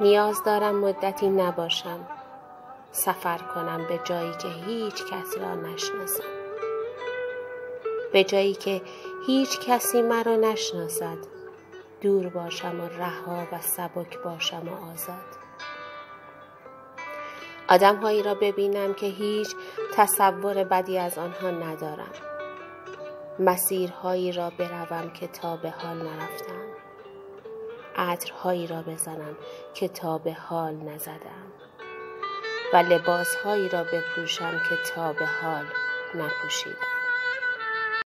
نیاز دارم مدتی نباشم. سفر کنم به جایی که هیچ کس را نشناسم. به جایی که هیچ کسی مرا نشناسد. دور باشم و رها و سبک باشم و آزاد. آدم هایی را ببینم که هیچ تصور بدی از آنها ندارم. مسیرهایی را بروم که تا به حال نرفتم. عطرهایی را بزنم که تا به حال نزدم و لباسهایی را بپوشم که تا به حال نپوشیدم.